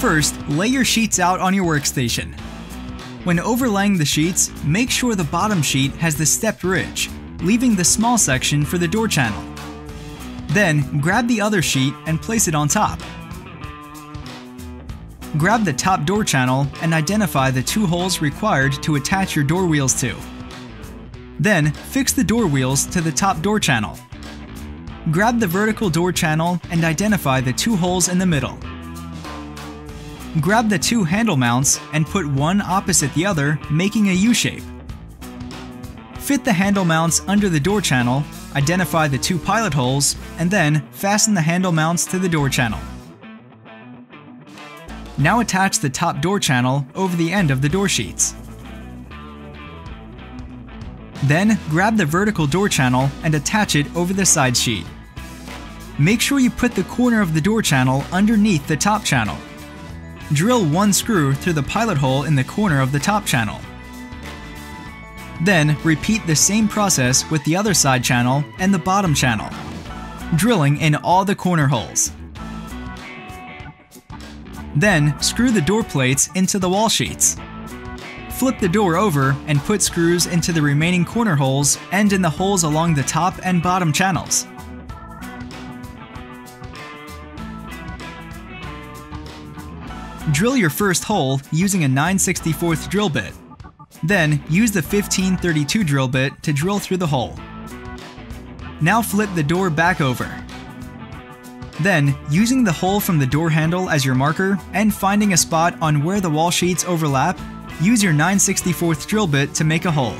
First, lay your sheets out on your workstation. When overlaying the sheets, make sure the bottom sheet has the stepped ridge, leaving the small section for the door channel. Then, grab the other sheet and place it on top. Grab the top door channel and identify the two holes required to attach your door wheels to. Then, fix the door wheels to the top door channel. Grab the vertical door channel and identify the two holes in the middle. Grab the two handle mounts and put one opposite the other, making a U-shape. Fit the handle mounts under the door channel, identify the two pilot holes, and then fasten the handle mounts to the door channel. Now attach the top door channel over the end of the door sheets. Then grab the vertical door channel and attach it over the side sheet. Make sure you put the corner of the door channel underneath the top channel. Drill one screw through the pilot hole in the corner of the top channel. Then repeat the same process with the other side channel and the bottom channel, drilling in all the corner holes. Then screw the door plates into the wall sheets. Flip the door over and put screws into the remaining corner holes and in the holes along the top and bottom channels. Drill your first hole using a 9 64th drill bit. Then use the 1532 drill bit to drill through the hole. Now flip the door back over. Then, using the hole from the door handle as your marker and finding a spot on where the wall sheets overlap, use your 9 64th drill bit to make a hole.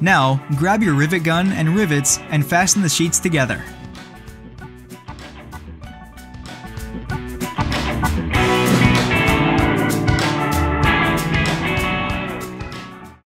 Now, grab your rivet gun and rivets and fasten the sheets together.